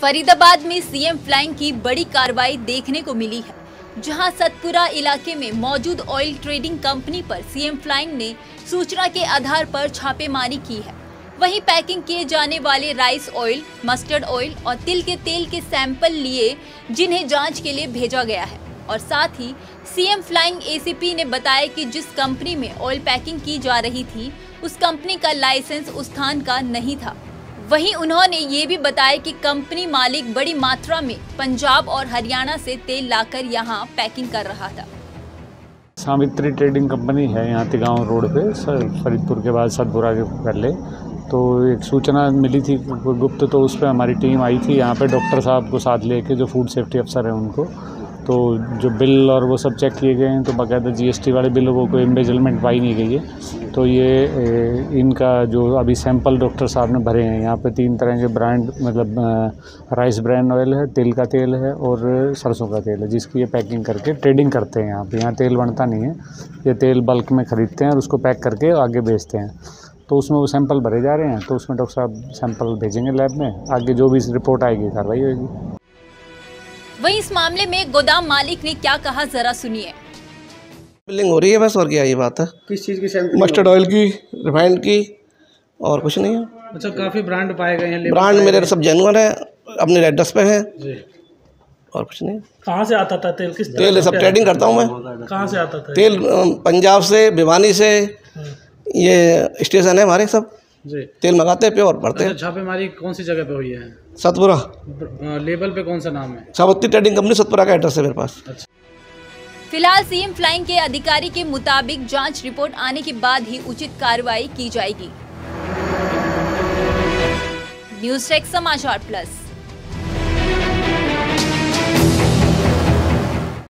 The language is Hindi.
फरीदाबाद में सीएम फ्लाइंग की बड़ी कार्रवाई देखने को मिली है, जहाँ सतपुरा इलाके में मौजूद ऑयल ट्रेडिंग कंपनी पर सीएम फ्लाइंग ने सूचना के आधार पर छापेमारी की है। वहीं पैकिंग किए जाने वाले राइस ऑयल, मस्टर्ड ऑयल और तिल के तेल के सैंपल लिए जिन्हें जाँच के लिए भेजा गया है। और साथ ही सीएम फ्लाइंग एसीपी ने बताया कि जिस कंपनी में ऑयल पैकिंग की जा रही थी, उस कंपनी का लाइसेंस उस स्थान का नहीं था। वहीं उन्होंने ये भी बताया कि कंपनी मालिक बड़ी मात्रा में पंजाब और हरियाणा से तेल लाकर यहाँ पैकिंग कर रहा था। सावित्री ट्रेडिंग कंपनी है यहाँ तिगांव रोड पे फरीदपुर के बाद सतपुरा के पहले। तो एक सूचना मिली थी गुप्त तो उस पर हमारी टीम आई थी। यहाँ पे डॉक्टर साहब को साथ लेके जो फ़ूड सेफ्टी अफसर हैं उनको तो जो बिल और वो सब चेक किए गए हैं तो बाकायदा जीएसटी वाले बिलों को कोई एम्बेजलमेंट पाई नहीं गई है। तो ये इनका जो अभी सैंपल डॉक्टर साहब ने भरे हैं, यहाँ पे तीन तरह के ब्रांड मतलब राइस ब्रांड ऑयल है, तिल का तेल है और सरसों का तेल है, जिसकी ये पैकिंग करके ट्रेडिंग करते हैं यहाँ पर यहाँ तेल बनता नहीं है, ये तेल बल्क में ख़रीदते हैं और उसको पैक करके आगे बेचते हैं। तो उसमें वो सैंपल भरे जा रहे हैं तो उसमें डॉक्टर साहब सैंपल भेजेंगे लैब में, आगे जो भी रिपोर्ट आएगी, कार्रवाई होगी वहीं इस मामले में गोदाम मालिक ने क्या कहा जरा सुनिए। बिलिंग हो रही है बस और क्या ये बात है? किस चीज़ की सैंपल मस्टर्ड ऑयल की रिफाइंड की और कुछ नहीं है। अच्छा काफ़ी ब्रांड पाए गए हैं ब्रांड मेरे सब जेनुअन है अपने एड्रेस पे है। और कुछ नहीं। कहाँ से आता था तेल? किस तेल सब ट्रेडिंग करता हूँ मैं। कहाँ से आता था? तेल पंजाब से भिवानी से ये स्टेशन है हमारे सब। जी। तेल मंगाते हैं प्योर भरते अच्छा हैं छापेमारी कौन सी जगह पे हुई है? सतपुरा। लेबल पे कौन सा नाम है? सावती ट्रेडिंग कंपनी सतपुरा का एड्रेस है मेरे पास। अच्छा। फ़िलहाल सीएम फ्लाइंग के अधिकारी के मुताबिक जाँच रिपोर्ट आने के बाद ही उचित कार्रवाई की जाएगी। न्यूज़ टेक समाचार प्लस।